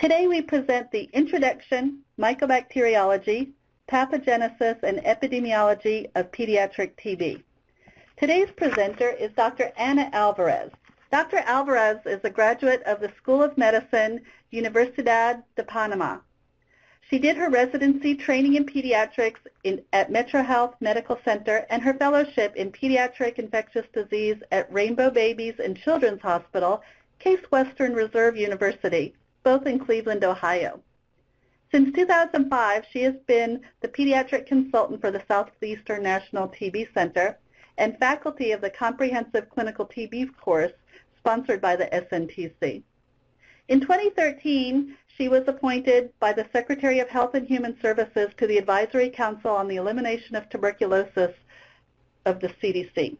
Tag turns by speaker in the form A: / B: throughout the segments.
A: Today we present the Introduction, Mycobacteriology, Pathogenesis, and Epidemiology of Pediatric TB. Today's presenter is Dr. Ana Alvarez. Dr. Alvarez is a graduate of the School of Medicine, Universidad de Panama. She did her residency training in pediatrics in, at MetroHealth Medical Center and her fellowship in pediatric infectious disease at Rainbow Babies and Children's Hospital, Case Western Reserve University, both in Cleveland, Ohio. Since 2005, she has been the pediatric consultant for the Southeastern National TB Center and faculty of the Comprehensive Clinical TB course sponsored by the SNTC. In 2013, she was appointed by the Secretary of Health and Human Services to the Advisory Council on the Elimination of Tuberculosis of the CDC.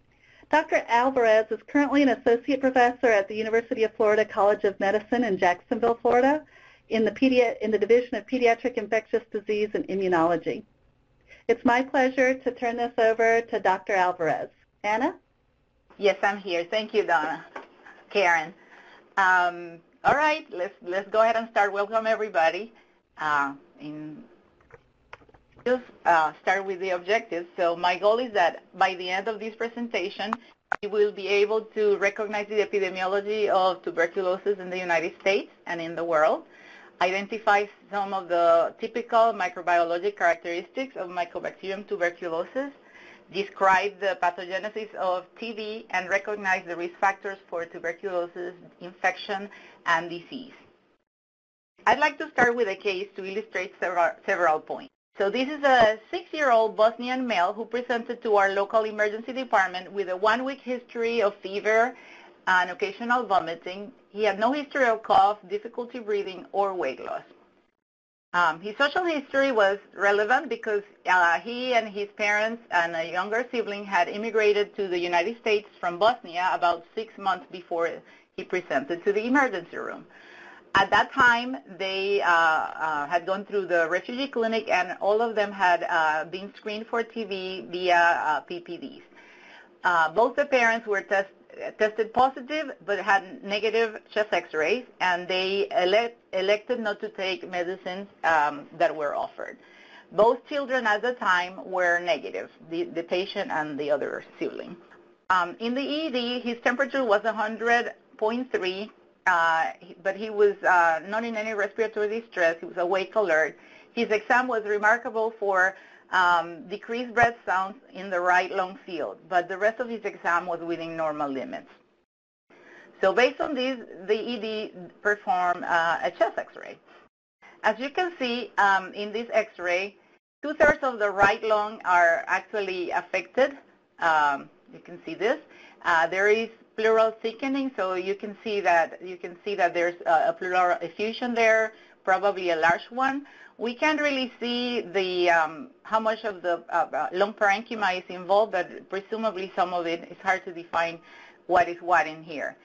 A: Dr. Alvarez is currently an associate professor at the University of Florida College of Medicine in Jacksonville, Florida, in the, in the Division of Pediatric Infectious Disease and Immunology. It's my pleasure to turn this over to Dr. Alvarez. Anna?
B: Yes, I'm here. Thank you, Donna. Karen. Um, all right, let's let's go ahead and start. Welcome everybody. Uh, in just uh, start with the objectives. So my goal is that by the end of this presentation, we will be able to recognize the epidemiology of tuberculosis in the United States and in the world, identify some of the typical microbiologic characteristics of Mycobacterium tuberculosis, describe the pathogenesis of TB, and recognize the risk factors for tuberculosis infection and disease. I'd like to start with a case to illustrate several, several points. So this is a six-year-old Bosnian male who presented to our local emergency department with a one-week history of fever and occasional vomiting. He had no history of cough, difficulty breathing, or weight loss. Um, his social history was relevant because uh, he and his parents and a younger sibling had immigrated to the United States from Bosnia about six months before he presented to the emergency room. At that time, they uh, uh, had gone through the refugee clinic and all of them had uh, been screened for TB via PPDs. Both the parents were tested tested positive but had negative chest x-rays and they elect, elected not to take medicines um, that were offered. Both children at the time were negative, the, the and the other sibling. Um, in the ED, his temperature was 100.3, uh, but he was uh, not in any respiratory distress. He was awake, alert. His exam was remarkable for um, decreased breath sounds in the right lung field, but the rest of his exam was within normal limits. So based on this, the ED performed uh, a chest x-ray. As you can see um, in this x-ray, two-thirds of the right lung are actually affected. Um, you can see this. Uh, there is pleural thickening, so you can see that you can see that there's a, pleural effusion there, probably a large one. We can't really see the um, how much of the uh, uh, lung parenchyma is involved, but presumably some of it. it is hard to define what is what in here.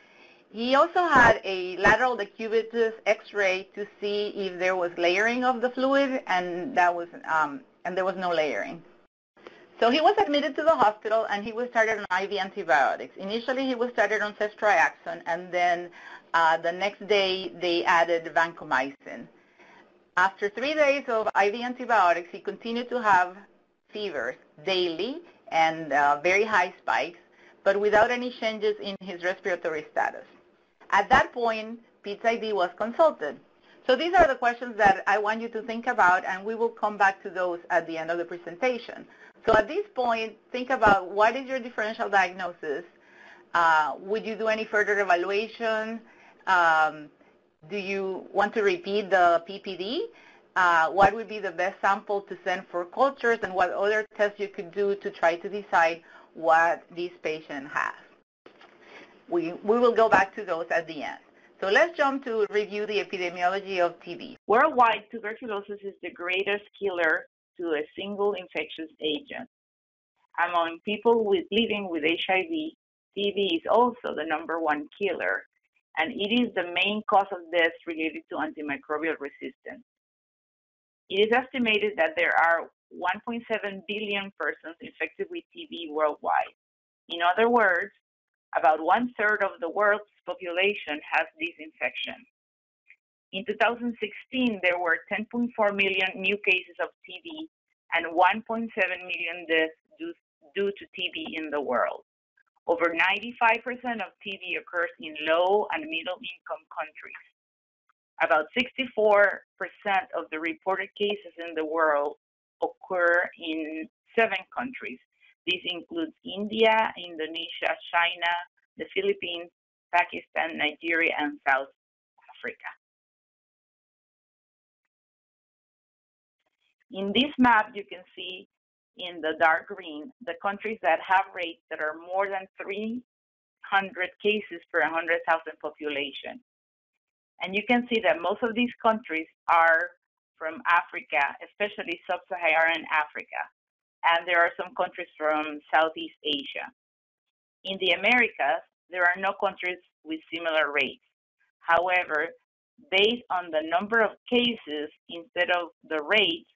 B: He also had a lateral decubitus X-ray to see if there was layering of the fluid, and that was um, and there was no layering. So he was admitted to the hospital, and he was started on IV antibiotics. Initially, he was started on ceftriaxone, and then uh, the next day they added vancomycin. After three days of IV antibiotics, he continued to have fevers daily and uh, very high spikes, but without any changes in his respiratory status. At that point, Peds-ID was consulted. So these are the questions that I want you to think about, and we will come back to those at the end of the presentation. So at this point, think about what is your differential diagnosis? Uh, would you do any further evaluation? Um, do you want to repeat the PPD? Uh, what would be the best sample to send for cultures and what other tests you could do to try to decide what this patient has. We, we will go back to those at the end. So let's jump to review the epidemiology of TB.
C: Worldwide, tuberculosis is the greatest killer to a single infectious agent. Among people with, living with HIV, TB is also the number one killer and it is the main cause of death related to antimicrobial resistance. It is estimated that there are 1.7 billion persons infected with TB worldwide. In other words, about one third of the world's population has this infection. In 2016, there were 10.4 million new cases of TB and 1.7 million deaths due, due to TB in the world. Over 95% of TB occurs in low and middle income countries. About 64% of the reported cases in the world occur in seven countries. This includes India, Indonesia, China, the Philippines, Pakistan, Nigeria, and South Africa. In this map, you can see in the dark green the countries that have rates that are more than 300 cases per 100,000 population. And you can see that most of these countries are from Africa, especially sub-Saharan Africa. And there are some countries from Southeast Asia. In the Americas, there are no countries with similar rates. However, based on the number of cases instead of the rates,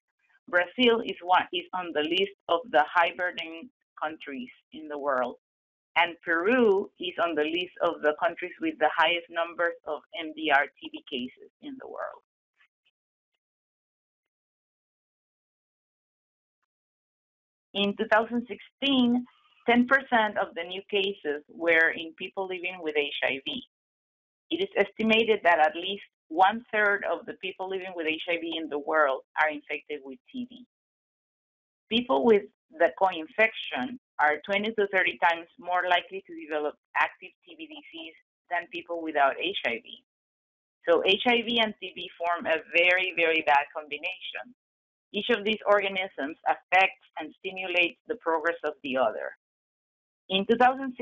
C: Brazil is one is on the list of the high burden countries in the world, and Peru is on the list of the countries with the highest numbers of MDR TB cases in the world. In 2016, 10% of the new cases were in people living with HIV. It is estimated that at least one third of the people living with HIV in the world are infected with TB. People with the co-infection are 20 to 30 times more likely to develop active TB disease than people without HIV. So HIV and TB form a very, very bad combination. Each of these organisms affects and stimulates the progress of the other. In 2016,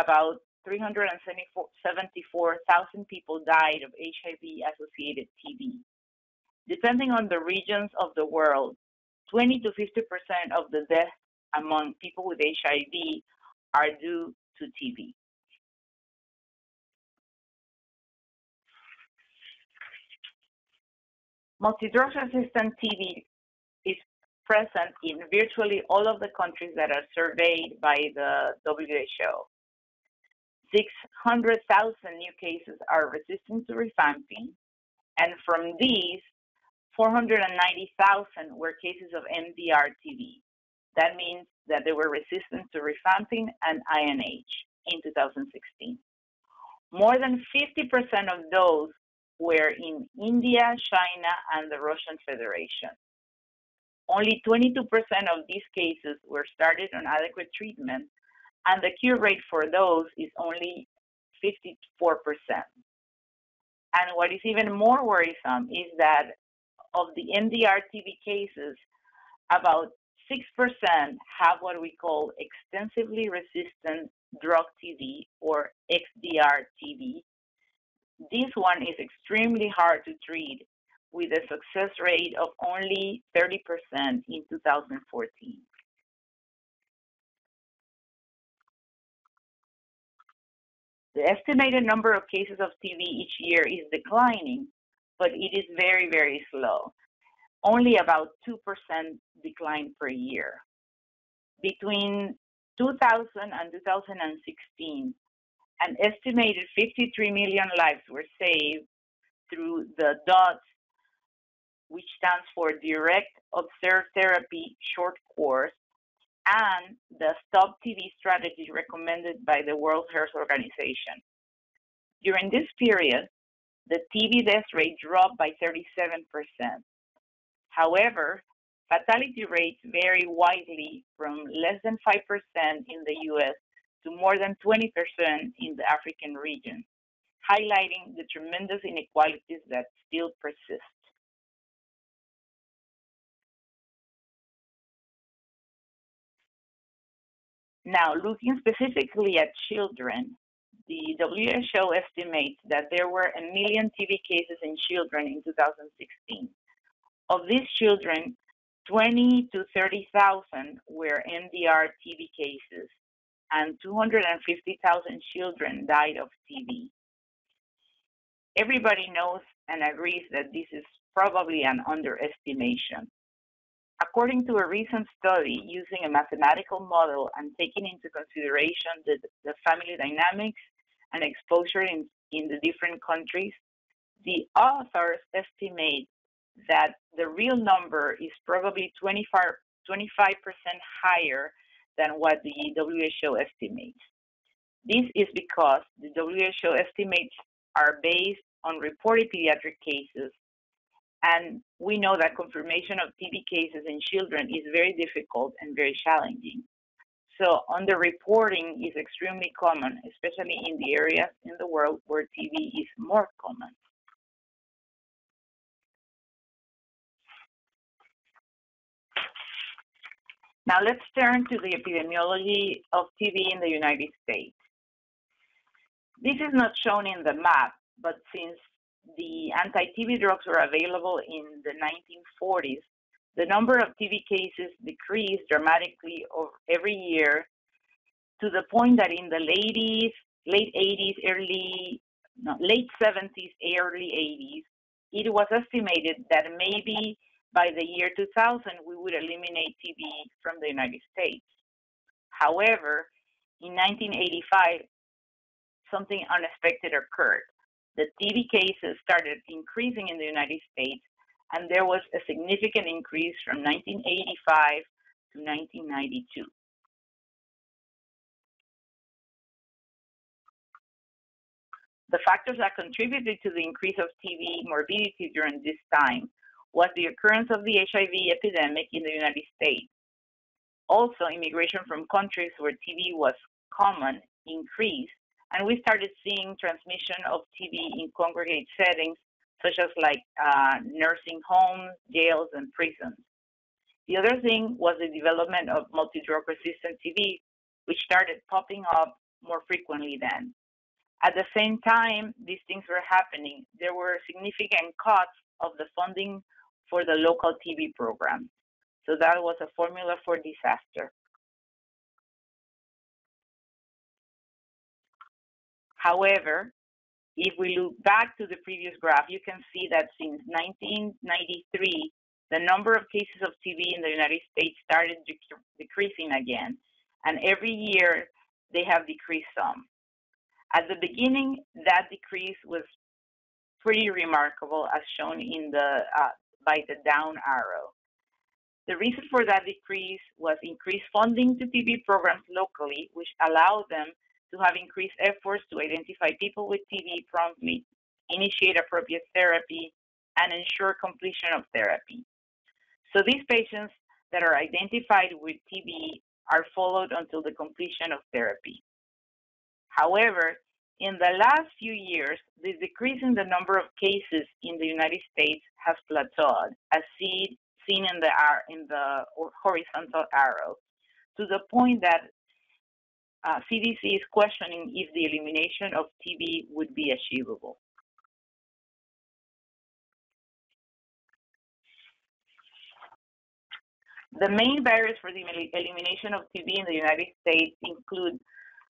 C: about 374,000 people died of HIV-associated TB. Depending on the regions of the world, 20 to 50% of the deaths among people with HIV are due to TB. Multi-drug-resistant TB is present in virtually all of the countries that are surveyed by the WHO. 600,000 new cases are resistant to rifampin, and from these, 490,000 were cases of MDR TB. That means that they were resistant to rifampin and INH in 2016. More than 50% of those were in India, China, and the Russian Federation. Only 22% of these cases were started on adequate treatment, and the cure rate for those is only 54%. And what is even more worrisome is that of the MDR TB cases, about 6% have what we call extensively resistant drug TB or XDR TB. This one is extremely hard to treat with a success rate of only 30% in 2014. The estimated number of cases of TB each year is declining, but it is very, very slow. Only about 2% decline per year. Between 2000 and 2016, an estimated 53 million lives were saved through the DOTS, which stands for Direct Observed Therapy Short Course, and the Stop TB strategy recommended by the World Health Organization. During this period, the TB death rate dropped by 37%. However, fatality rates vary widely from less than 5% in the US to more than 20% in the African region, highlighting the tremendous inequalities that still persist. Now, looking specifically at children, the WHO estimates that there were a million TB cases in children in 2016. Of these children, 20 to 30,000 were MDR TB cases, and 250,000 children died of TB. Everybody knows and agrees that this is probably an underestimation. According to a recent study using a mathematical model and taking into consideration the, the family dynamics and exposure in, in the different countries, The authors estimate that the real number is probably 25, 25% higher than what the WHO estimates. This is because the WHO estimates are based on reported pediatric cases, and we know that confirmation of TB cases in children is very difficult and very challenging. So underreporting is extremely common, especially in the areas in the world where TB is more common. Now let's turn to the epidemiology of TB in the United States. This is not shown in the map, but since the anti-TB drugs were available in the 1940s, the number of TB cases decreased dramatically every year to the point that in the late 80s, late 80s, early, no, late 70s, early 80s, it was estimated that maybe by the year 2000, we would eliminate TB from the United States. However, in 1985, something unexpected occurred. The TB cases started increasing in the United States, and there was a significant increase from 1985 to 1992. The factors that contributed to the increase of TB morbidity during this time was the occurrence of the HIV epidemic in the United States. Also, immigration from countries where TB was common increased, and we started seeing transmission of TB in congregate settings, such as like uh, nursing homes, jails, and prisons. The other thing was the development of multi-drug resistant TB, which started popping up more frequently then. At the same time these things were happening, there were significant cuts of the funding for the local TB program. So that was a formula for disaster. However, if we look back to the previous graph, you can see that since 1993, the number of cases of TB in the United States started decreasing again. And every year, they have decreased some. At the beginning, that decrease was pretty remarkable, as shown in the uh, by the down arrow. The reason for that decrease was increased funding to TB programs locally, which allowed them to have increased efforts to identify people with TB promptly, initiate appropriate therapy, and ensure completion of therapy. So these patients that are identified with TB are followed until the completion of therapy. However, in the last few years, the decrease in the number of cases in the United States has plateaued, as seen in the, uh, in the horizontal arrow, to the point that uh, CDC is questioning if the elimination of TB would be achievable. The main barriers for the elimination of TB in the United States include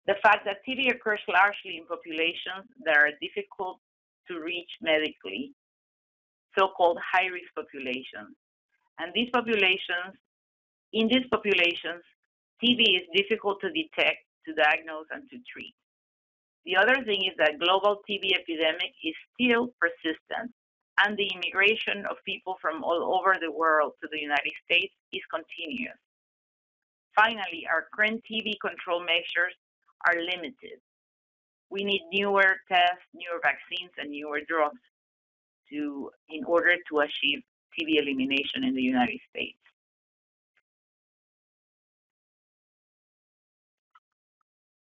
C: the fact that TB occurs largely in populations that are difficult to reach medically, so-called high-risk populations. And these populations, in these populations, TB is difficult to detect, to diagnose, and to treat. The other thing is that global TB epidemic is still persistent, and the immigration of people from all over the world to the United States is continuous. Finally, our current TB control measures are limited. We need newer tests, newer vaccines, and newer drugs to, in order to achieve TB elimination in the United States.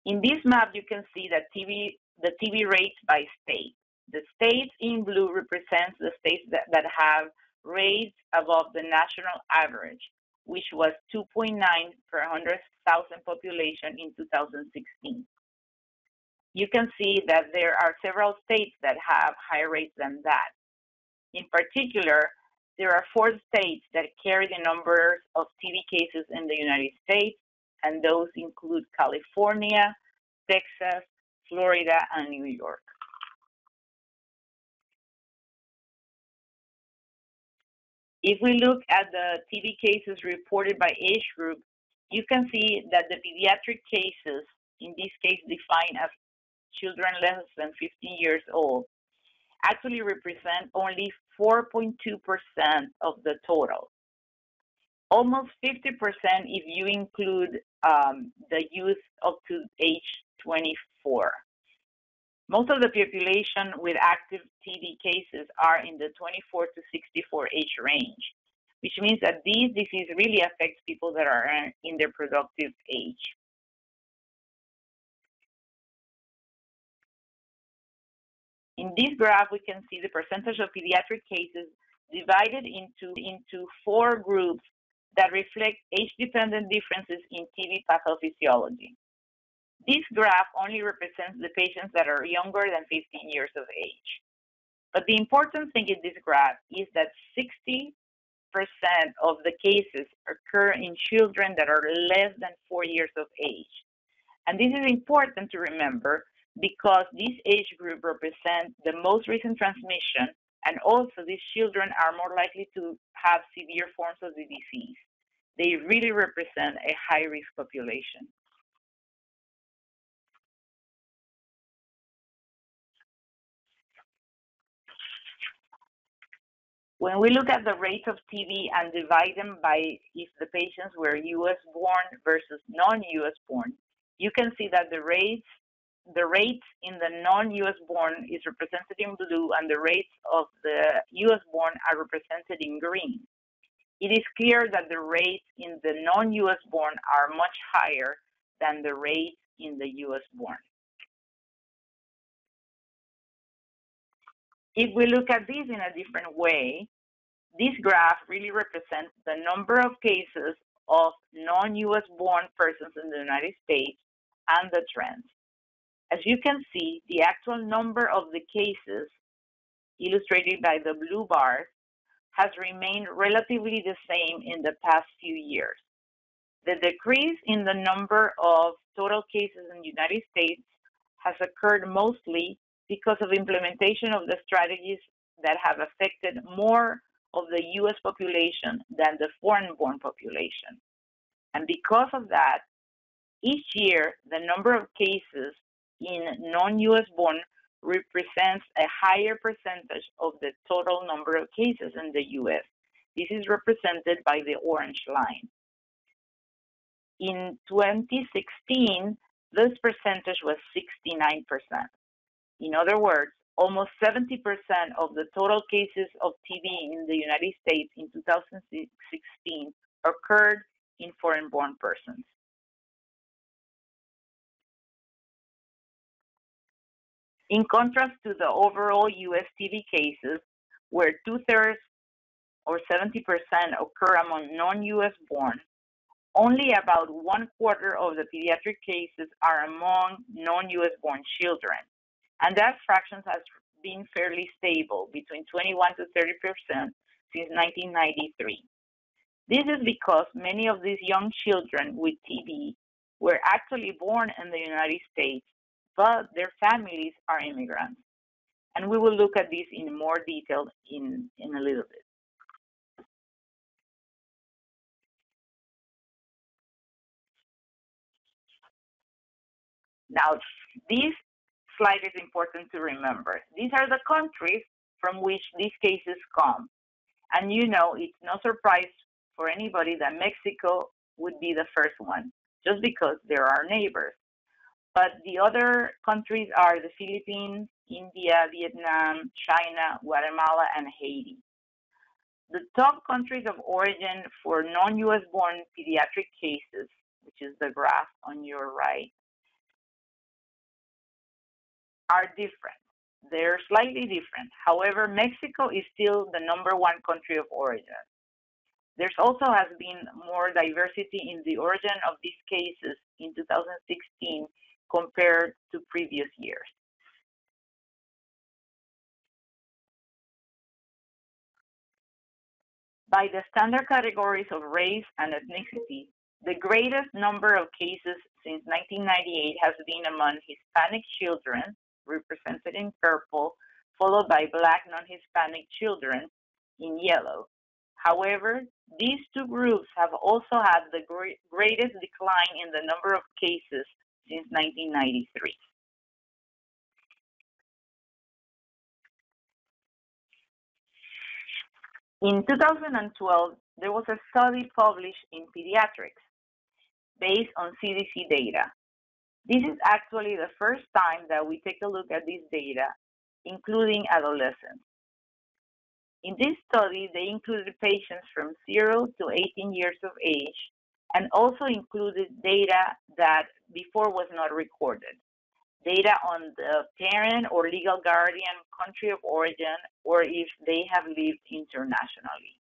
C: In this map, you can see that TB, the TB rates by state. The states in blue represents the states that, that have rates above the national average which was 2.9 per 100,000 population in 2016. You can see that there are several states that have higher rates than that. In particular, there are four states that carry the numbers of TB cases in the United States, and those include California, Texas, Florida, and New York. If we look at the TB cases reported by age group, you can see that the pediatric cases, in this case defined as children less than 15 years old, actually represent only 4.2% of the total. Almost 50% if you include um, the youth up to age 24. Most of the population with active TB cases are in the 24 to 64 age range, which means that this disease really affects people that are in their productive age. In this graph, we can see the percentage of pediatric cases divided into, into four groups that reflect age-dependent differences in TB pathophysiology. This graph only represents the patients that are younger than 15 years of age. But the important thing in this graph is that 60% of the cases occur in children that are less than four years of age. And this is important to remember because this age group represents the most recent transmission, and also these children are more likely to have severe forms of the disease. They really represent a high-risk population. When we look at the rates of TB and divide them by if the patients were U.S. born versus non-U.S. born, you can see that the rates the rates in the non-U.S. born is represented in blue and the rates of the U.S. born are represented in green. It is clear that the rates in the non-U.S. born are much higher than the rates in the U.S. born. If we look at this in a different way, this graph really represents the number of cases of non-U.S. born persons in the United States and the trends. As you can see, the actual number of the cases, illustrated by the blue bars, has remained relatively the same in the past few years. The decrease in the number of total cases in the United States has occurred mostly because of implementation of the strategies that have affected more of the U.S. population than the foreign-born population. And because of that, each year, the number of cases in non-U.S. born represents a higher percentage of the total number of cases in the U.S. This is represented by the orange line. In 2016, this percentage was 69%. In other words, almost 70% of the total cases of TB in the United States in 2016 occurred in foreign-born persons. In contrast to the overall US TB cases, where two-thirds or 70% occur among non-US born, only about one quarter of the pediatric cases are among non-US born children. And that fraction has been fairly stable between 21 to 30% since 1993. This is because many of these young children with TB were actually born in the United States but their families are immigrants. And we will look at this in more detail in, in a little bit. Now, this slide is important to remember. These are the countries from which these cases come. And you know, it's no surprise for anybody that Mexico would be the first one, just because they're our neighbors. But the other countries are the Philippines, India, Vietnam, China, Guatemala, and Haiti. The top countries of origin for non-US born pediatric cases, which is the graph on your right, are different. They're slightly different. However, Mexico is still the number one country of origin. There's also has been more diversity in the origin of these cases in 2016 compared to previous years. By the standard categories of race and ethnicity, the greatest number of cases since 1998 has been among Hispanic children, represented in purple, followed by Black non-Hispanic children in yellow. However, these two groups have also had the greatest decline in the number of cases since 1993. In 2012, there was a study published in Pediatrics based on CDC data. This is actually the first time that we take a look at this data, including adolescents. In this study, they included patients from 0 to 18 years of age and also included data that before was not recorded. Data on the parent or legal guardian country of origin or if they have lived internationally.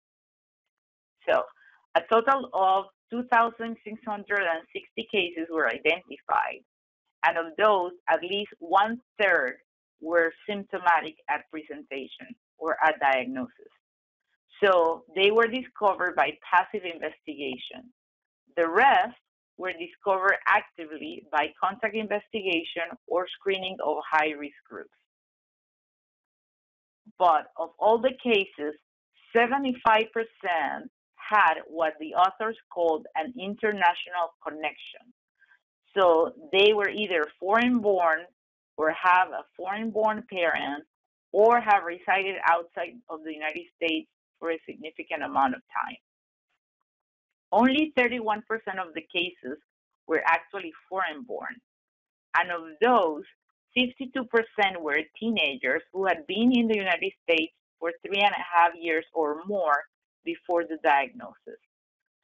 C: So a total of 2,660 cases were identified, and of those, at least one third were symptomatic at presentation or at diagnosis. So they were discovered by passive investigation. The rest were discovered actively by contact investigation or screening of high-risk groups. But of all the cases, 75% had what the authors called an international connection. So they were either foreign born or have a foreign born parent or have resided outside of the United States for a significant amount of time. Only 31% of the cases were actually foreign born. And of those, 52% were teenagers who had been in the United States for three and a half years or more before the diagnosis.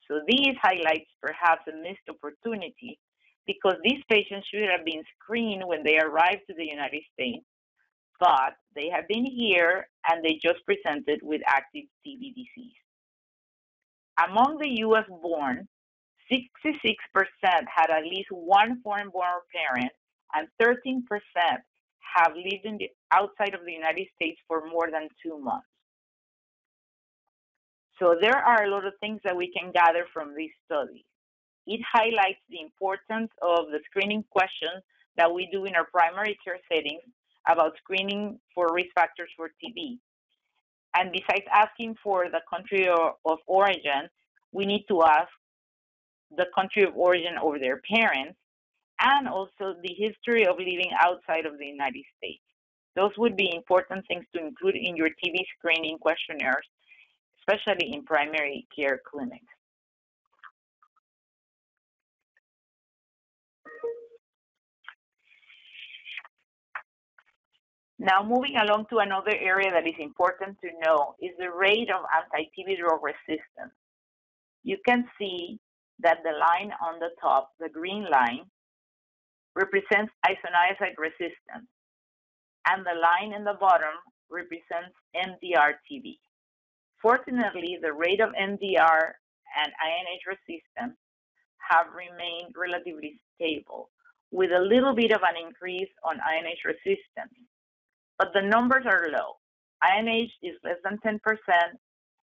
C: So these highlights perhaps a missed opportunity because these patients should have been screened when they arrived to the United States, but they have been here and they just presented with active TB disease. Among the US born, 66% had at least one foreign born parent and 13% have lived the, outside of the United States for more than two months. So there are a lot of things that we can gather from this study. It highlights the importance of the screening questions that we do in our primary care settings about screening for risk factors for TB. And besides asking for the country of origin, we need to ask the country of origin of their parents and also the history of living outside of the United States. Those would be important things to include in your TB screening questionnaires especially in primary care clinics. Now, moving along to another area that is important to know is the rate of anti-TB drug resistance. You can see that the line on the top, the green line, represents isoniazid resistance, and the line in the bottom represents MDR-TB. Fortunately, the rate of MDR and INH resistance have remained relatively stable, with a little bit of an increase on INH resistance. But the numbers are low. INH is less than 10%,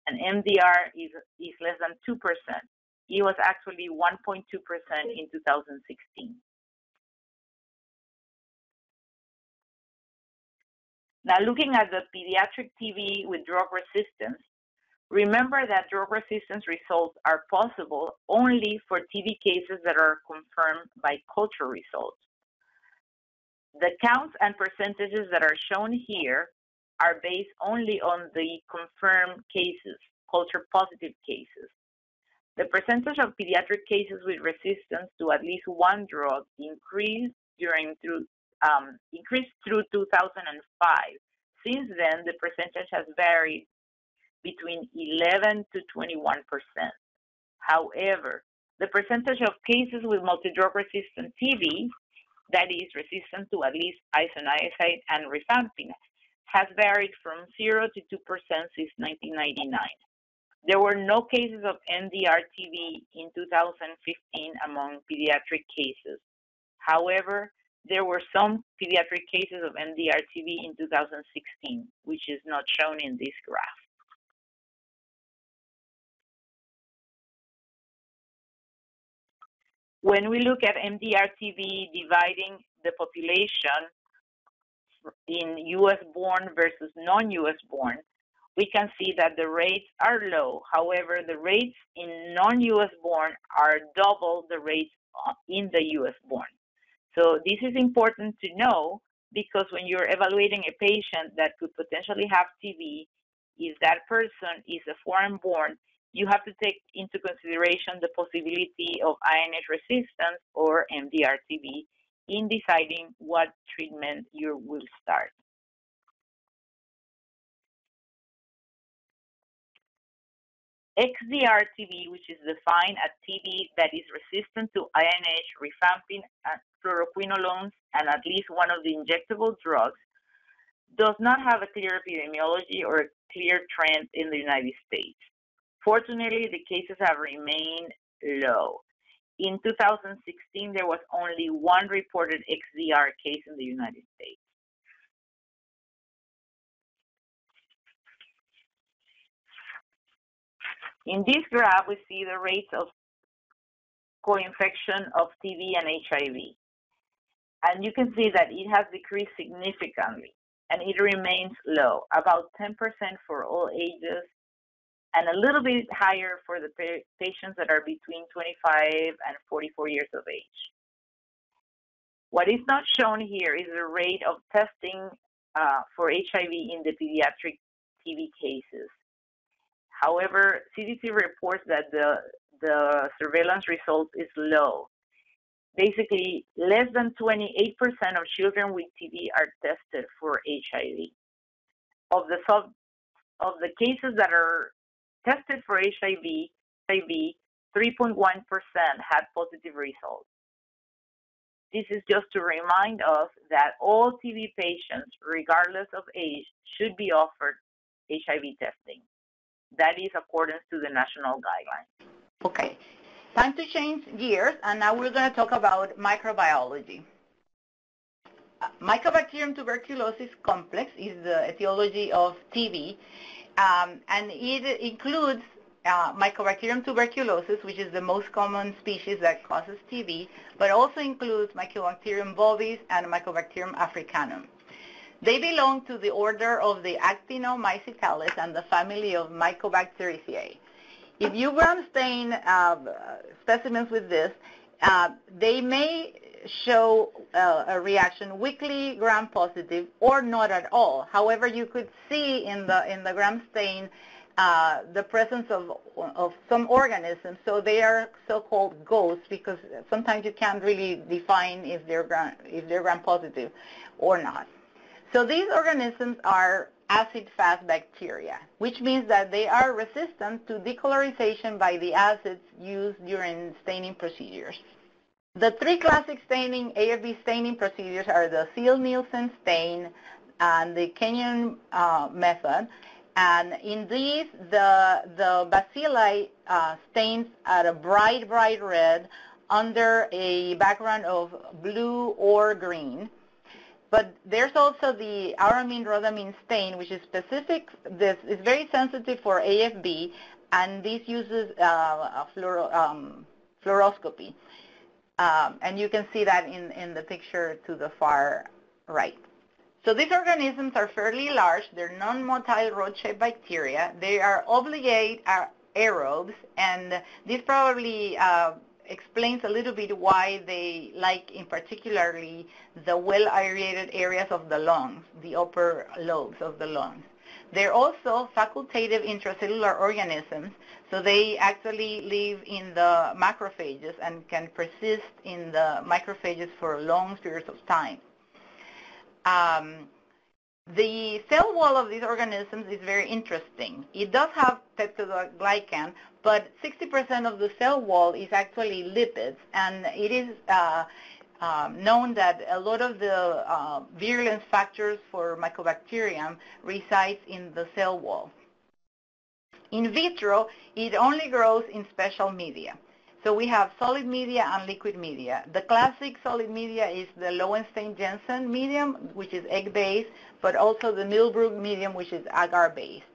C: and MDR is, is less than 2%. It was actually 1.2% in 2016. Now, looking at the pediatric TB with drug resistance, Remember that drug resistance results are possible only for TB cases that are confirmed by culture results. The counts and percentages that are shown here are based only on the confirmed cases, culture positive cases. The percentage of pediatric cases with resistance to at least one drug increased during through um, increased through 2005. Since then, the percentage has varied between 11 to 21 percent. However, the percentage of cases with multi-drug resistant TB, that is resistant to at least isoniazid and rifampin, has varied from 0 to 2 percent since 1999. There were no cases of MDR-TB in 2015 among pediatric cases. However, there were some pediatric cases of MDR-TB in 2016, which is not shown in this graph. When we look at MDR-TB dividing the population in U.S. born versus non-U.S. born, we can see that the rates are low. However, the rates in non-U.S. born are double the rates uh, in the U.S. born. So this is important to know because when you're evaluating a patient that could potentially have TB, if that person is a foreign-born, you have to take into consideration the possibility of INH resistance or MDR-TB in deciding what treatment you will start. XDR-TB, which is defined as TB that is resistant to INH, rifampin, fluoroquinolones, and at least one of the injectable drugs, does not have a clear epidemiology or a clear trend in the United States. Fortunately, the cases have remained low. In 2016, there was only one reported XDR case in the United States. In this graph, we see the rates of co-infection of TB and HIV. And you can see that it has decreased significantly and it remains low, about 10% for all ages and a little bit higher for the patients that are between 25 and 44 years of age. What is not shown here is the rate of testing uh, for HIV in the pediatric TB cases. However, CDC reports that the, the surveillance result is low. Basically, less than 28% of children with TB are tested for HIV. Of the sub, of the cases that are tested for HIV, HIV 3.1% had positive results. This is just to remind us that all TB patients, regardless of age, should be offered HIV testing. That is according to the national guidelines.
B: Okay, time to change gears, and now we're going to talk about microbiology. Uh, Mycobacterium tuberculosis complex is the etiology of TB, um, and it includes uh, Mycobacterium tuberculosis, which is the most common species that causes TB, but also includes Mycobacterium bovis and Mycobacterium africanum. They belong to the order of the Actinomycetales and the family of Mycobacteriaceae. If you gram stain uh, specimens with this, uh, they may show uh, a reaction weakly gram positive or not at all. However, you could see in the in the gram stain uh, the presence of of some organisms. So they are so-called ghosts because sometimes you can't really define if they're gram if they're gram positive or not. So these organisms are acid-fast bacteria, which means that they are resistant to decolorization by the acids used during staining procedures. The three classic staining, AFB staining procedures are the Ziehl-Neelsen stain and the Kinyoun uh, method. And in these, the, the bacilli uh, stains at a bright, bright red under a background of blue or green. But there's also the auramine rhodamine stain, which is specific. This is very sensitive for AFB, and this uses uh, um, fluoroscopy. Um, and you can see that in, in the picture to the far right. So these organisms are fairly large. They're non-motile rod-shaped bacteria. They are obligate aerobes, and this probably uh, explains a little bit why they like in particularly the well-aerated areas of the lungs, the upper lobes of the lungs. They're also facultative intracellular organisms, so they actually live in the macrophages and can persist in the macrophages for long periods of time. Um, the cell wall of these organisms is very interesting. It does have peptidoglycan, but 60% of the cell wall is actually lipids, and it is uh, um, known that a lot of the uh, virulence factors for mycobacterium resides in the cell wall. In vitro, it only grows in special media. So we have solid media and liquid media. The classic solid media is the Lowenstein-Jensen medium, which is egg-based, but also the Middlebrook medium, which is agar-based.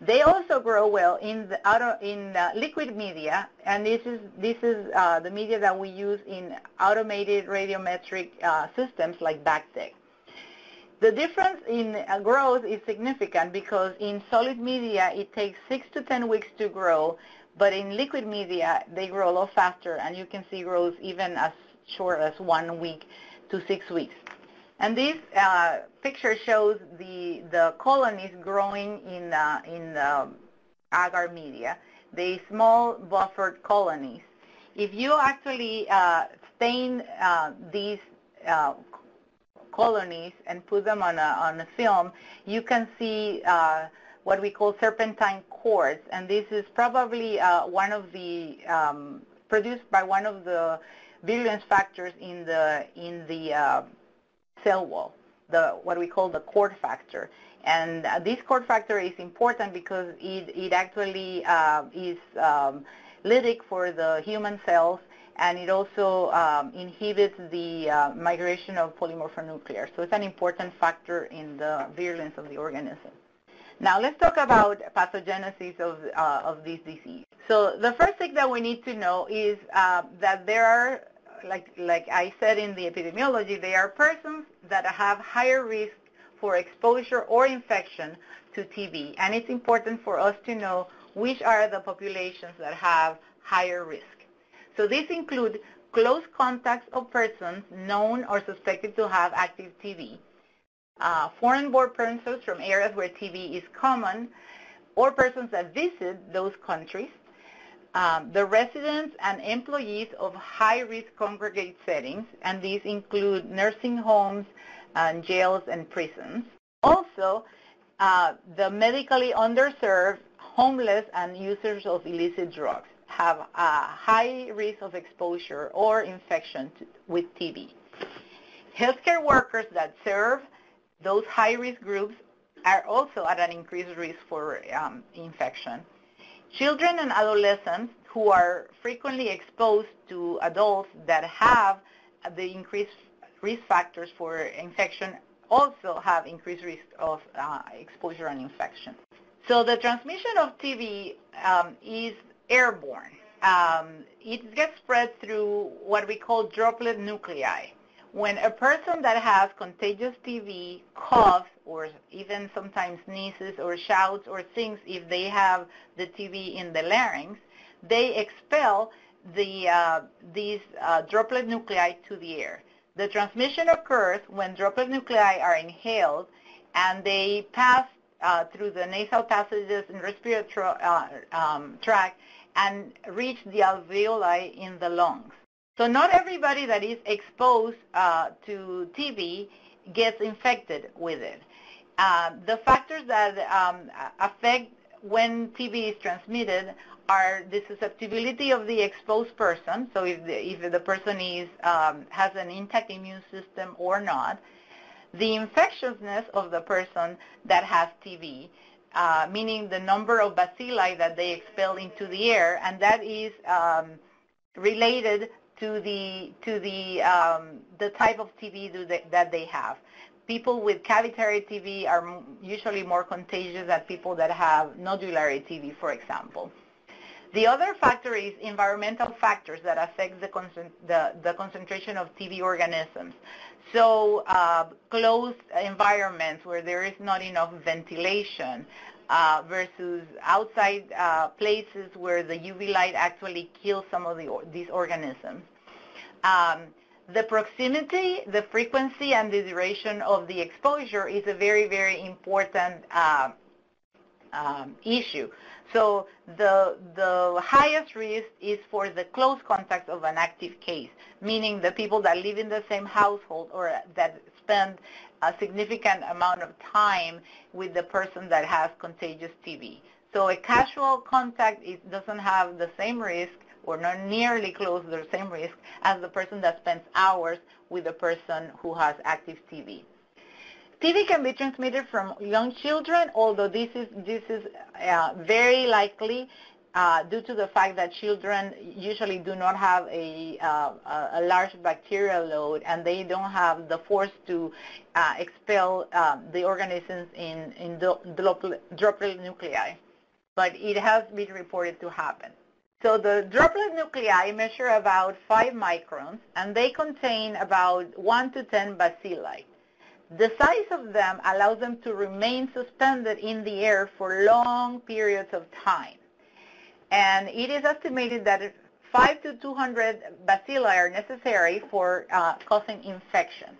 B: They also grow well in the auto, in uh, liquid media, and this is this is uh, the media that we use in automated radiometric uh, systems like BACTEC. The difference in uh, growth is significant because in solid media it takes six to ten weeks to grow, but in liquid media, they grow a lot faster, and you can see growth even as short as one week to six weeks. And this uh, picture shows the, the colonies growing in, in the agar media, the small buffered colonies. If you actually uh, stain uh, these uh, colonies and put them on a, on a film, you can see uh, what we call serpentine cords. And this is probably one of the, um, produced by one of the virulence factors in the, in the cell wall, the what we call the cord factor. And uh, this cord factor is important because it, it actually uh, is um, lytic for the human cells and it also um, inhibits the uh, migration of polymorphonuclear. So it's an important factor in the virulence of the organism. Now let's talk about pathogenesis of, uh, of this disease. So the first thing that we need to know is uh, that there are like, like I said in the epidemiology, they are persons that have higher risk for exposure or infection to TB. And it's important for us to know which are the populations that have higher risk. So these include close contacts of persons known or suspected to have active TB, uh, foreign-born persons from areas where TB is common, or persons that visit those countries, um, the residents and employees of high-risk congregate settings, and these include nursing homes, and jails, and prisons. Also, uh, the medically underserved, homeless, and users of illicit drugs have a high risk of exposure or infection to, with TB. Healthcare workers that serve those high-risk groups are also at an increased risk for um, infection. Children and adolescents who are frequently exposed to adults that have the increased risk factors for infection also have increased risk of uh, exposure and infection. So the transmission of TB um, is airborne. Um, it gets spread through what we call droplet nuclei when a person that has contagious TB coughs or even sometimes sneezes or shouts or sings if they have the TB in the larynx, they expel the, uh, these uh, droplet nuclei to the air. The transmission occurs when droplet nuclei are inhaled and they pass uh, through the nasal passages and respiratory uh, um, tract and reach the alveoli in the lungs. So not everybody that is exposed uh, to TB gets infected with it. Uh, the factors that um, affect when TB is transmitted are the susceptibility of the exposed person, so if the, if the person is, um, has an intact immune system or not, the infectiousness of the person that has TB, uh, meaning the number of bacilli that they expel into the air, and that is um, related to the to the um, the type of TB they, that they have. People with cavitary TB are usually more contagious than people that have nodulary TB, for example. The other factor is environmental factors that affect the, the, the concentration of TB organisms. So uh, closed environments where there is not enough ventilation, uh, versus outside uh, places where the UV light actually kills some of the, these organisms. Um, the proximity, the frequency, and the duration of the exposure is a very, very important uh, um, issue. So the, the highest risk is for the close contact of an active case, meaning the people that live in the same household or that spend a significant amount of time with the person that has contagious TB. So a casual contact it doesn't have the same risk or not nearly close to the same risk as the person that spends hours with the person who has active TB. TB can be transmitted from young children, although this is, this is uh, very likely uh, due to the fact that children usually do not have a, uh, a large bacterial load and they don't have the force to uh, expel um, the organisms in, in droplet, droplet nuclei. But it has been reported to happen. So the droplet nuclei measure about 5 microns and they contain about 1 to 10 bacilli. The size of them allows them to remain suspended in the air for long periods of time. And it is estimated that 5 to 200 bacilli are necessary for uh, causing infection.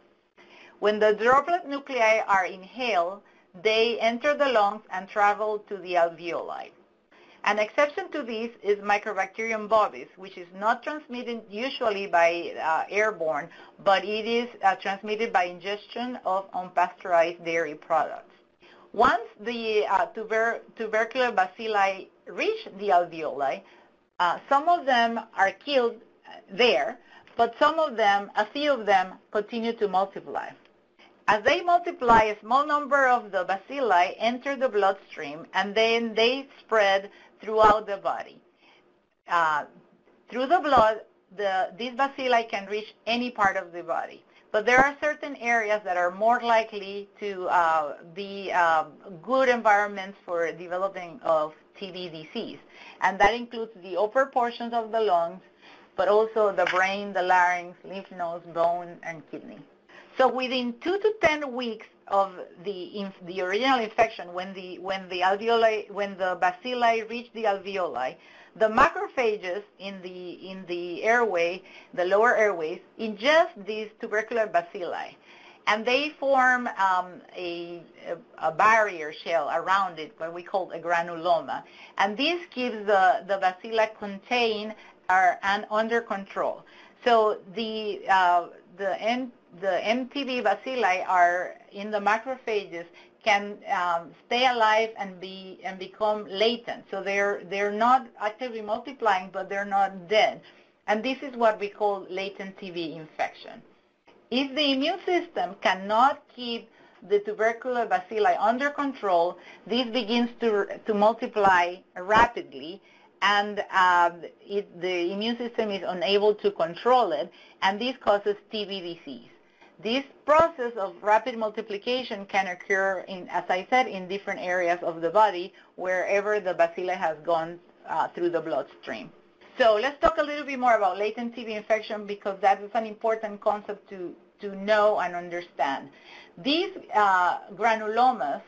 B: When the droplet nuclei are inhaled, they enter the lungs and travel to the alveoli. An exception to this is Mycobacterium bovis, which is not transmitted usually by uh, airborne, but it is uh, transmitted by ingestion of unpasteurized dairy products. Once the uh, tuber tubercular bacilli reach the alveoli, uh, some of them are killed there, but some of them, a few of them, continue to multiply. As they multiply, a small number of the bacilli enter the bloodstream, and then they spread throughout the body. Uh, through the blood, the, these bacilli can reach any part of the body. But there are certain areas that are more likely to uh, be uh, good environments for developing of TB disease. And that includes the upper portions of the lungs, but also the brain, the larynx, lymph nodes, bone, and kidney. So within two to 10 weeks of the, the original infection, when the, when the alveoli, when the bacilli reach the alveoli, the macrophages in the, in the airway, the lower airways, ingest these tubercular bacilli. And they form um, a, a, barrier shell around it, what we call a granuloma. And this keeps the, the bacilli contained and under control. So the, uh, the end the MTB bacilli are in the macrophages can um, stay alive and be and become latent. So they're they're not actively multiplying, but they're not dead. And this is what we call latent TB infection. If the immune system cannot keep the tubercular bacilli under control, this begins to, to multiply rapidly and uh, it, the immune system is unable to control it, and this causes TB disease. This process of rapid multiplication can occur, in, as I said, in different areas of the body, wherever the bacilli has gone uh, through the bloodstream. So let's talk a little bit more about latent TB infection because that is an important concept to, to know and understand. These uh, granulomas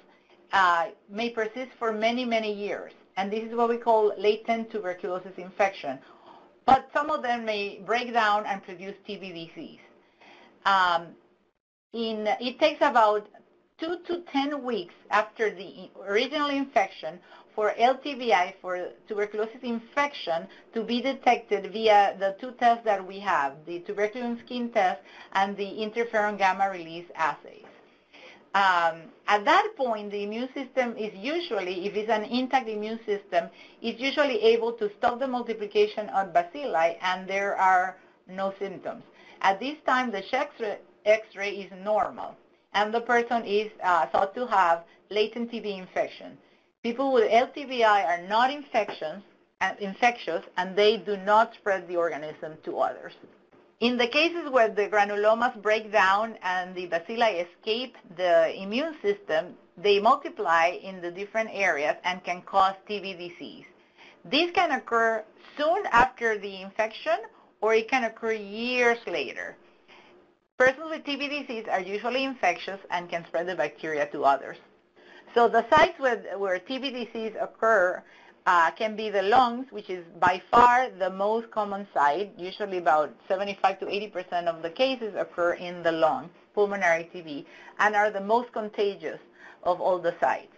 B: uh, may persist for many, many years, and this is what we call latent tuberculosis infection. But some of them may break down and produce TB disease. Um, in, it takes about two to 10 weeks after the original infection for LTBI, for tuberculosis infection, to be detected via the two tests that we have, the tuberculin skin test and the interferon gamma release assays. Um, at that point, the immune system is usually, if it's an intact immune system, is usually able to stop the multiplication of bacilli and there are no symptoms. At this time, the X-ray is normal, and the person is uh, thought to have latent TB infection. People with LTBI are not infections, uh, infectious, and they do not spread the organism to others. In the cases where the granulomas break down and the bacilli escape the immune system, they multiply in the different areas and can cause TB disease. This can occur soon after the infection or it can occur years later. Persons with TB disease are usually infectious and can spread the bacteria to others. So the sites where, where TB disease occur uh, can be the lungs, which is by far the most common site. Usually about 75 to 80% of the cases occur in the lung, pulmonary TB, and are the most contagious of all the sites.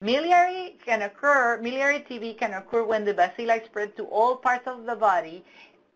B: Miliary can occur, miliary TB can occur when the bacilli spread to all parts of the body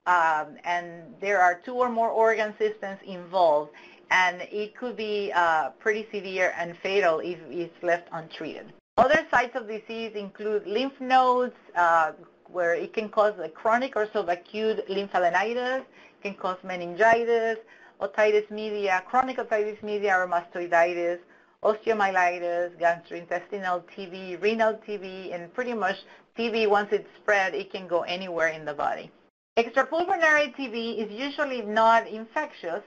B: um, and there are two or more organ systems involved, and it could be uh, pretty severe and fatal if it's left untreated. Other sites of disease include lymph nodes, uh, where it can cause a chronic or subacute lymphadenitis, can cause meningitis, otitis media, chronic otitis media or mastoiditis, osteomyelitis, gastrointestinal TB, renal TB, and pretty much TB, once it's spread, it can go anywhere in the body. Extrapulmonary TB is usually not infectious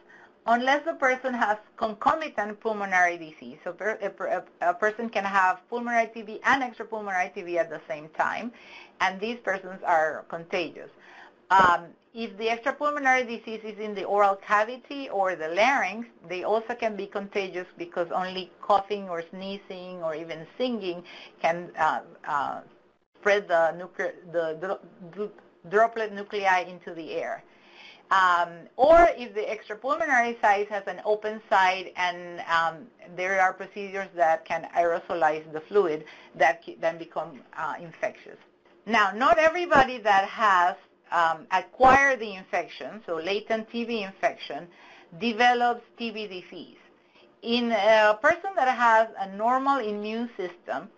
B: unless the person has concomitant pulmonary disease. So a, person can have pulmonary TB and extrapulmonary TB at the same time, and these persons are contagious. Um, if the extrapulmonary disease is in the oral cavity or the larynx, they also can be contagious because only coughing or sneezing or even singing can uh, uh, spread the, the droplet nuclei into the air. Um, or if the extrapulmonary site has an open site and um, there are procedures that can aerosolize the fluid that then become uh, infectious. Now, not everybody that has um, acquired the infection, so latent TB infection, develops TB disease. In a person that has a normal immune system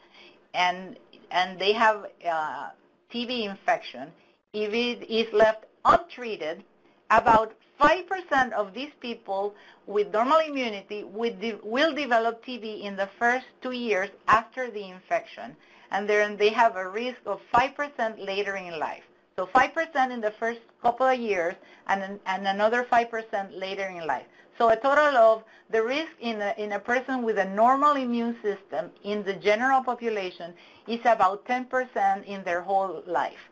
B: and, and they have uh, TB infection, if it is left untreated, about 5% of these people with normal immunity will develop TB in the first two years after the infection, and then they have a risk of 5% later in life. So 5% in the first couple of years and, and another 5% later in life. So a total of the risk in a, in a person with a normal immune system in the general population is about 10% in their whole life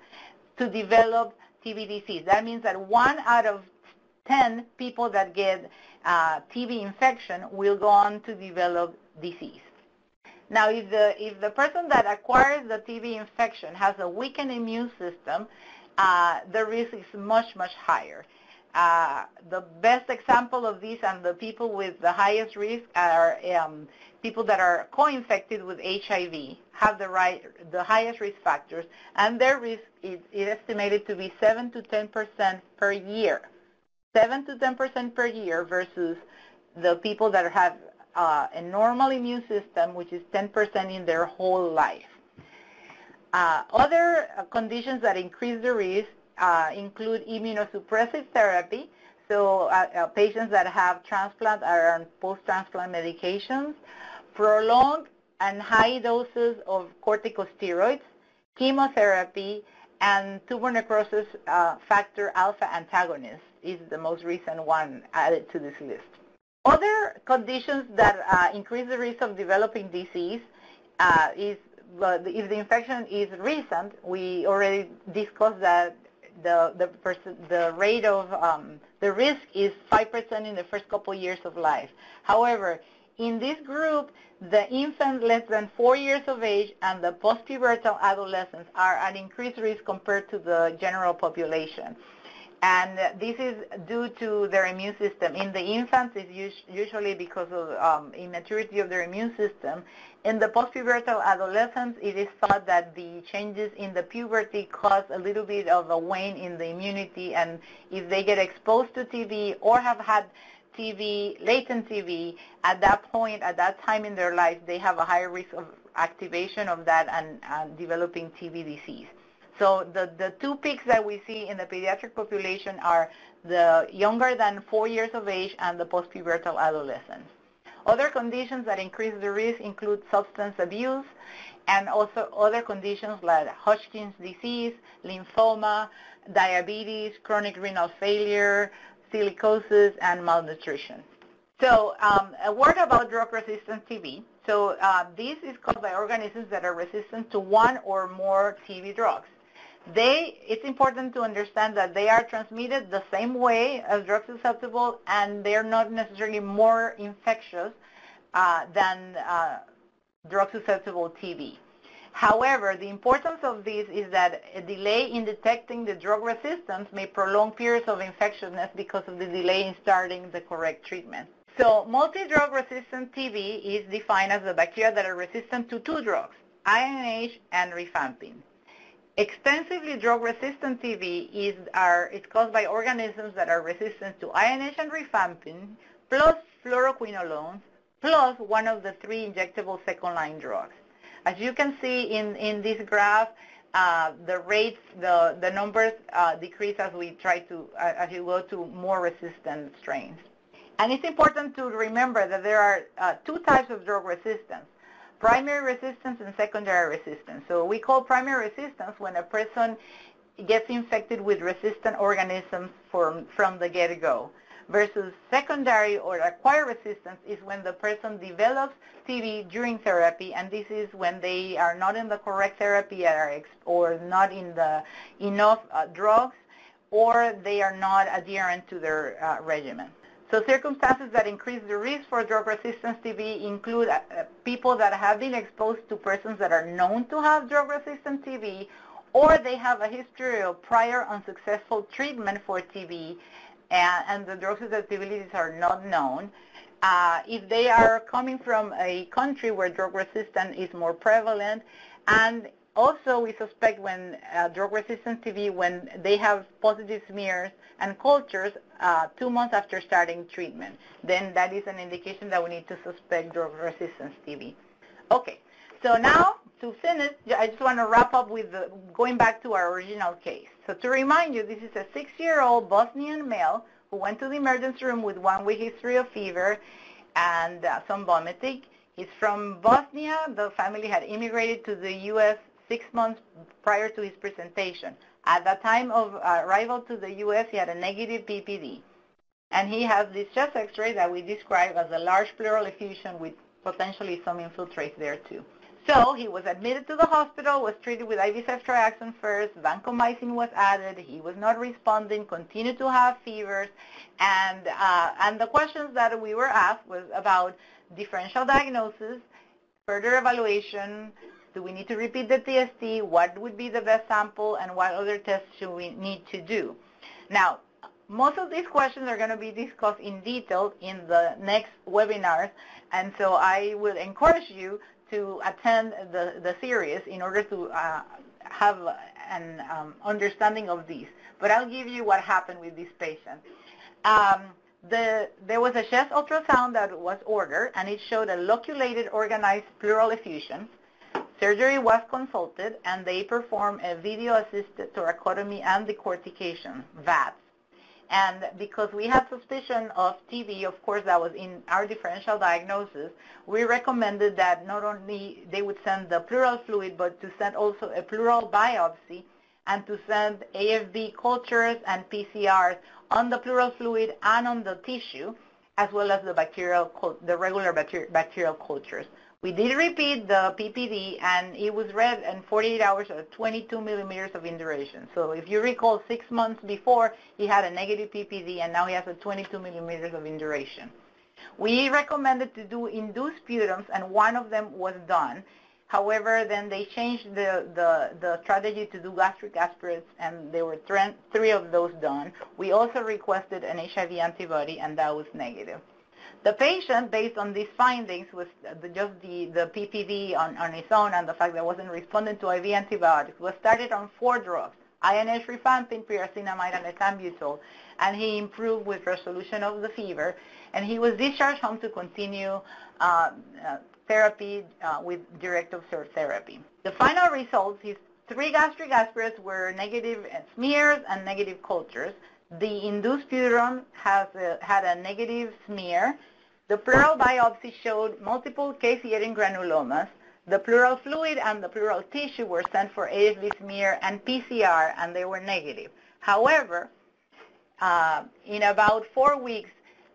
B: to develop TB. That means that one out of 10 people that get uh, TB infection will go on to develop disease. Now, if the, if the person that acquires the TB infection has a weakened immune system, uh, the risk is much, much higher. Uh, the best example of this and the people with the highest risk are um, people that are co-infected with HIV, have the, right, the highest risk factors, and their risk is, is estimated to be 7 to 10% per year. 7 to 10% per year versus the people that have uh, a normal immune system, which is 10% in their whole life. Uh, other uh, conditions that increase the risk uh, include immunosuppressive therapy, so uh, uh, patients that have transplant are on post-transplant medications, prolonged and high doses of corticosteroids, chemotherapy, and tumor necrosis factor alpha antagonists is the most recent one added to this list. Other conditions that uh, increase the risk of developing disease uh, is uh, if the infection is recent, we already discussed that the the, the rate of um, the risk is 5% in the first couple years of life. However, in this group, the infants less than four years of age and the postpubertal adolescents are at increased risk compared to the general population and this is due to their immune system. In the infants, it's usually because of um, immaturity of their immune system. In the postpubertal adolescents, it is thought that the changes in the puberty cause a little bit of a wane in the immunity, and if they get exposed to TB or have had TB, latent TB, at that point, at that time in their life, they have a higher risk of activation of that and, and developing TB disease. So the, the two peaks that we see in the pediatric population are the younger than four years of age and the postpubertal adolescents. Other conditions that increase the risk include substance abuse and also other conditions like Hodgkin's disease, lymphoma, diabetes, chronic renal failure, silicosis, and malnutrition. So um, a word about drug-resistant TB. So uh, this is caused by organisms that are resistant to one or more TB drugs. They, it's important to understand that they are transmitted the same way as drug susceptible and they're not necessarily more infectious uh, than uh, drug susceptible TB. However, the importance of this is that a delay in detecting the drug resistance may prolong periods of infectiousness because of the delay in starting the correct treatment. So multi-drug resistant TB is defined as the bacteria that are resistant to two drugs, INH and rifampin. Extensively drug-resistant TB is, are, is caused by organisms that are resistant to INH and rifampin, plus fluoroquinolones, plus one of the three injectable second-line drugs. As you can see in, in this graph, uh, the rates, the, the numbers uh, decrease as we try to, uh, as you go to more resistant strains. And it's important to remember that there are uh, two types of drug resistance primary resistance and secondary resistance. So we call primary resistance when a person gets infected with resistant organisms from, from the get-go versus secondary or acquired resistance is when the person develops TB during therapy, and this is when they are not in the correct therapy or not in the enough uh, drugs, or they are not adherent to their uh, regimen. So circumstances that increase the risk for drug resistance TB include uh, people that have been exposed to persons that are known to have drug resistant TB or they have a history of prior unsuccessful treatment for TB and, and the drug susceptibilities are not known. Uh, if they are coming from a country where drug resistance is more prevalent, and also we suspect when uh, drug-resistant TB, when they have positive smears and cultures uh, two months after starting treatment, then that is an indication that we need to suspect drug resistance TB. Okay, so now to finish, I just want to wrap up with the, going back to our original case. So to remind you, this is a six-year-old Bosnian male who went to the emergency room with one week history of fever and uh, some vomiting. He's from Bosnia. The family had immigrated to the U.S. six months prior to his presentation. At the time of arrival to the U.S., he had a negative PPD. And he has this chest x-ray that we describe as a large pleural effusion with potentially some infiltrates there too. So he was admitted to the hospital, was treated with IV ceftriaxone first, vancomycin was added, he was not responding, continued to have fevers, and, uh, and the questions that we were asked was about differential diagnosis, further evaluation, do we need to repeat the TST, what would be the best sample, and what other tests should we need to do. Now, most of these questions are going to be discussed in detail in the next webinars, and so I would encourage you to attend the, the series in order to uh, have an um, understanding of these. But I'll give you what happened with this patient. Um, the, there was a chest ultrasound that was ordered, and it showed a loculated organized pleural effusion. Surgery was consulted, and they performed a video-assisted thoracotomy and decortication, VATS. And because we had suspicion of TB, of course, that was in our differential diagnosis, we recommended that not only they would send the pleural fluid, but to send also a pleural biopsy and to send AFB cultures and PCRs on the pleural fluid and on the tissue, as well as the bacterial, the regular bacterial cultures. We did repeat the PPD, and it was read in 48 hours at 22 millimeters of induration. So if you recall, six months before, he had a negative PPD, and now he has a 22 millimeters of induration. We recommended to do induced sputums, and one of them was done. However, then they changed the, the, the strategy to do gastric aspirates, and there were three of those done. We also requested an HIV antibody, and that was negative. The patient, based on these findings, was just the, the PPD on, on its own and the fact that it wasn't responding to IV antibiotics, was started on four drugs, INH rifampin, pyrazinamide, and ethambutol, and he improved with resolution of the fever, and he was discharged home to continue uh, uh, therapy uh, with direct observed therapy. The final results, his three gastric aspirates were negative smears and negative cultures. The induced sputum has a, had a negative smear. The pleural biopsy showed multiple caseating granulomas. The pleural fluid and the pleural tissue were sent for AFB smear and PCR, and they were negative. However, uh, in about four weeks,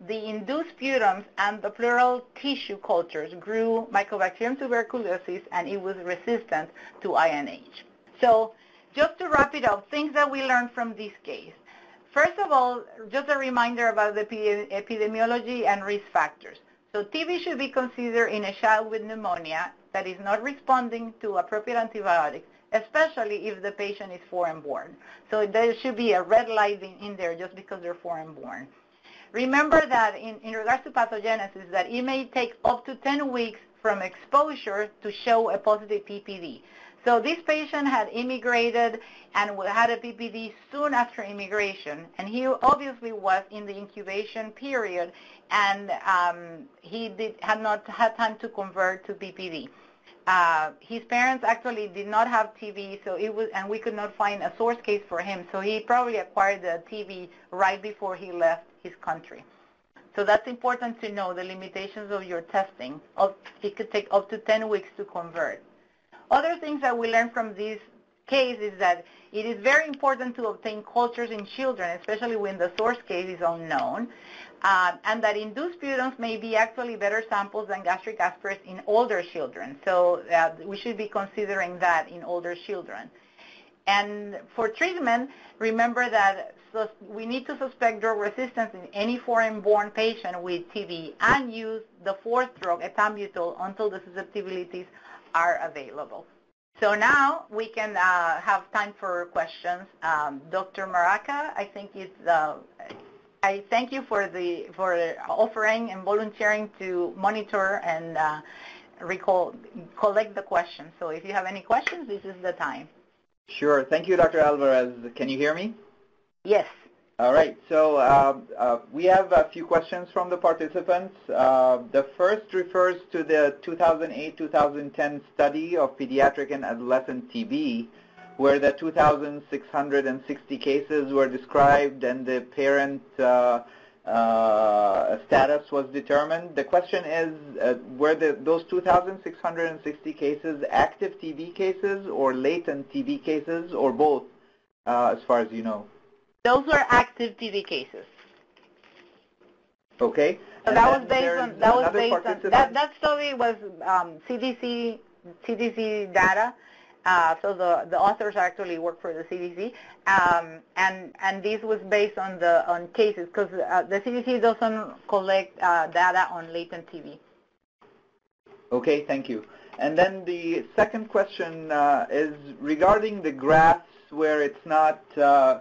B: the induced sputums and the pleural tissue cultures grew Mycobacterium tuberculosis, and it was resistant to INH. So just to wrap it up, things that we learned from this case. First of all, just a reminder about the epidemiology and risk factors. So TB should be considered in a child with pneumonia that is not responding to appropriate antibiotics, especially if the patient is foreign-born. So there should be a red light in, in there just because they're foreign-born. Remember that in, in regards to pathogenesis, that it may take up to 10 weeks from exposure to show a positive PPD. So this patient had immigrated and had a PPD soon after immigration, and he obviously was in the incubation period, and um, he did, had not had time to convert to PPD. Uh, his parents actually did not have TB, so it was, and we could not find a source case for him. So he probably acquired the TB right before he left his country. So that's important to know the limitations of your testing. It could take up to 10 weeks to convert. Other things that we learned from this case is that it is very important to obtain cultures in children, especially when the source case is unknown, uh, and that induced sputums may be actually better samples than gastric aspirates in older children. So uh, we should be considering that in older children. And for treatment, remember that we need to suspect drug resistance in any foreign-born patient with TB and use the fourth drug, ethambutol, until the susceptibilities are available. So now we can uh, have time for questions. Um, Dr. Maraca, I think is uh, I thank you for the for offering and volunteering to monitor and uh, recall collect the questions. So if you have any questions, this is the time.
D: Sure. Thank you, Dr. Alvarez. Can you hear me?
B: Yes.
D: All right. So uh, uh, we have a few questions from the participants. Uh, the first refers to the 2008-2010 study of pediatric and adolescent TB where the 2,660 cases were described and the parent uh, uh, status was determined. The question is, uh, were the, those 2,660 cases active TB cases or latent TB cases or both, as far as you know?
B: Those were active TB cases.
D: Okay.
B: So and that was based on that was based on that that study was um, CDC CDC data uh, so the, the authors actually work for the CDC, um, and and this was based on the on cases because uh, the CDC doesn't collect uh, data on latent TB.
D: Okay, thank you. And then the second question uh, is regarding the graphs where it's not uh, uh,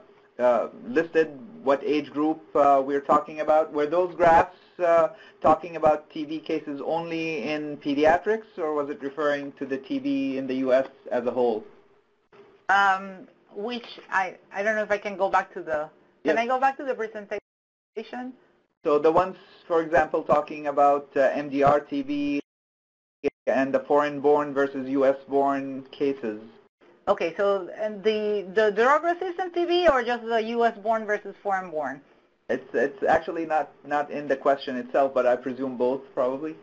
D: listed what age group we're talking about. Were those graphs uh, talking about TB cases only in pediatrics, or was it referring to the TB in the U.S. as a whole?
B: Um, which I I don't know if I can go back to the. Can. I go back to the presentation?
D: So the ones, for example, talking about uh, MDR TB and the foreign-born versus U.S.-born cases.
B: Okay, so and the the drug-resistant TB or just the U.S.-born versus foreign-born?
D: It's it's actually not not in the question itself, but I presume both probably.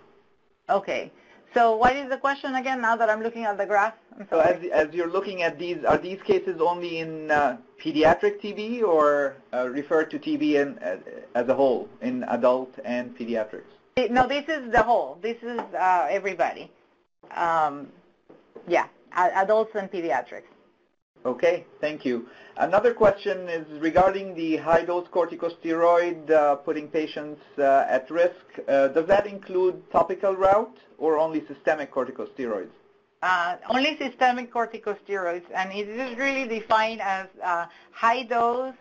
B: Okay. So what is the question again? Now that I'm looking at the graph.
D: So as as you're looking at these, are these cases only in uh, pediatric TB or uh, refer to TB in, uh, as a whole in adult and pediatrics?
B: No, this is the whole. This is uh, everybody. Um, yeah, adults and pediatrics.
D: Okay, thank you. Another question is regarding the high-dose corticosteroid uh, putting patients uh, at risk. Uh, does that include topical route or only systemic corticosteroids?
B: Uh, only systemic corticosteroids, and it is really defined as uh, high dose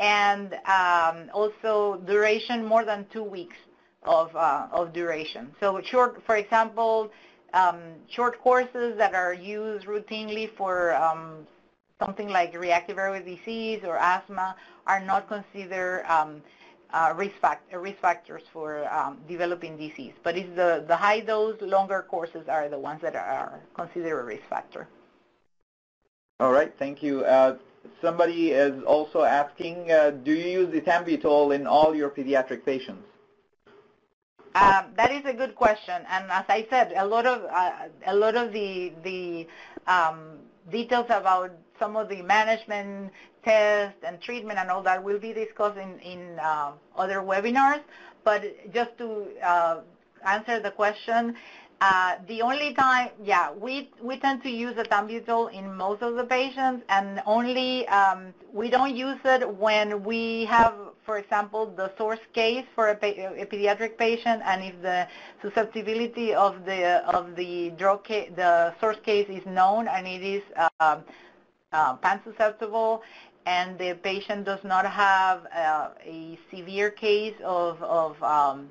B: and um, also duration more than two weeks of, uh, of duration. So short, for example, um, short courses that are used routinely for um, something like reactive airway disease or asthma are not considered um, uh, risk, fact risk, factors for um, developing disease. But it's the, the high dose, longer courses are the ones that are considered a risk factor.
D: All right, thank you. Uh, somebody is also asking, uh, do you use ethambutol in all your pediatric patients?
B: Um, that is a good question, and as I said, a lot of uh, a lot of the the um, details about some of the management tests and treatment and all that will be discussed in, in uh, other webinars. But just to uh, answer the question, uh, the only time, yeah, we, we tend to use ethambutol in most of the patients and only, um, we don't use it when we have, for example, the source case for a, a pediatric patient and if the susceptibility of the, of the drug, the source case is known and it is uh, uh, pan susceptible and the patient does not have uh, a severe case of, of um,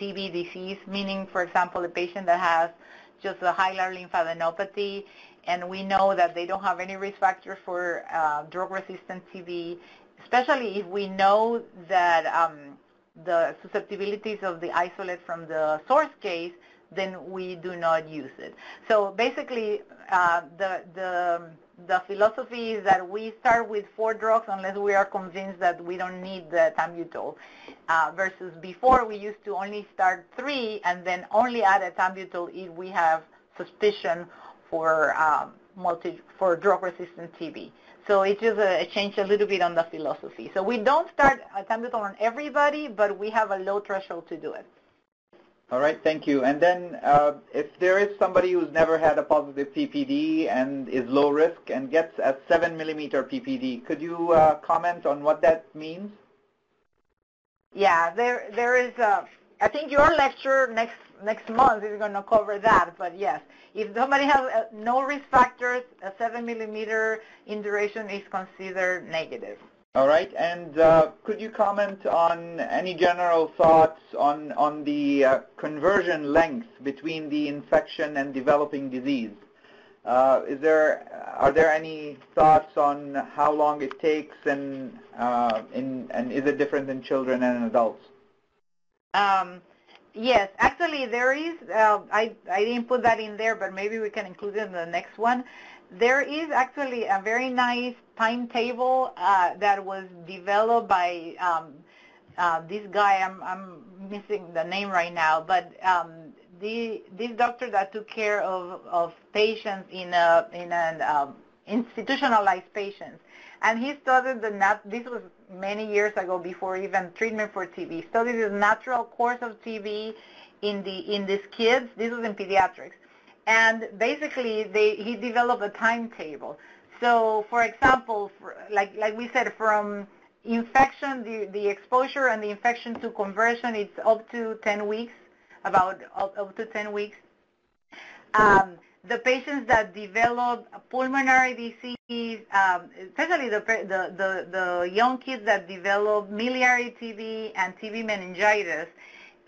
B: TB disease, meaning, for example, a patient that has just a hilar lymphadenopathy, and we know that they don't have any risk factors for uh, drug-resistant TB, especially if we know that um, the susceptibilities of the isolate from the source case, then we do not use it. So basically, uh, the, the the philosophy is that we start with four drugs unless we are convinced that we don't need the ethambutol. Uh, versus before we used to only start three and then only add a ethambutol if we have suspicion for um, multi, for drug-resistant TB. So it just uh, changed a little bit on the philosophy. So we don't start ethambutol on everybody, but we have a low threshold to do it.
D: All right, thank you. And then uh, if there is somebody who's never had a positive PPD and is low risk and gets a 7 millimeter PPD, could you uh, comment on what that means?
B: Yeah, there there is a, I think your lecture next next month is going to cover that, but yes, if somebody has uh, no risk factors, a 7 millimeter in duration is considered negative.
D: All right, and uh, could you comment on any general thoughts on, on the uh, conversion length between the infection and developing disease? Uh, is there, are there any thoughts on how long it takes and, uh, in, and is it different in children and adults?
B: Um, yes, actually there is, uh, I, I didn't put that in there, but maybe we can include it in the next one. There is actually a very nice timetable uh, that was developed by um, uh, this guy. I'm, I'm missing the name right now, but um, the, this doctor that took care of, of patients in a, in an um, institutionalized patients. And he studied the nat this was many years ago before even treatment for TB. Studied the natural course of TB in the in these kids. This was in pediatrics. And basically they he developed a timetable. So for example, for, like like we said from infection the the exposure and the infection to conversion it's up to 10 weeks about up, up to 10 weeks. Um, the patients that develop pulmonary disease, um, especially the, the, the, the, young kids that develop miliary TB and TB meningitis.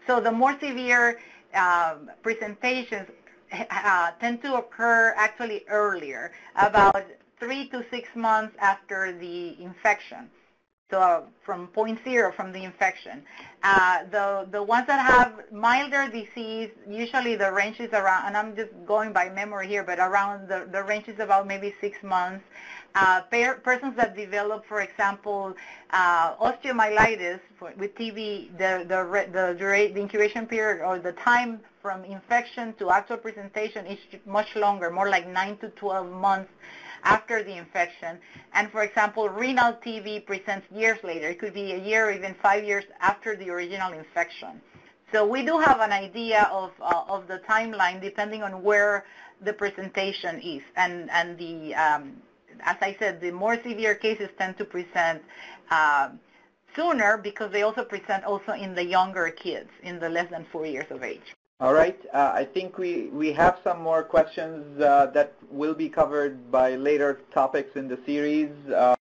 B: So the more severe um, presentations uh, tend to occur actually earlier, about three to six months after the infection so uh, from point zero from the infection. Uh, the, the ones that have milder disease, usually the range is around, and I'm just going by memory here, but around the, the range is about maybe six months. Uh, persons that develop, for example, uh, osteomyelitis for, with TB, the, the, the, the incubation period or the time from infection to actual presentation is much longer, more like 9 to 12 months after the infection. And for example, renal TB presents years later. It could be a year or even five years after the original infection. So we do have an idea of, uh, of the timeline depending on where the presentation is. And, and the, um, as I said, the more severe cases tend to present uh, sooner because they also present also in the younger kids, in the less than four years of age.
D: All right. Uh, I think we, we have some more questions uh, that will be covered by later topics in the series. Uh,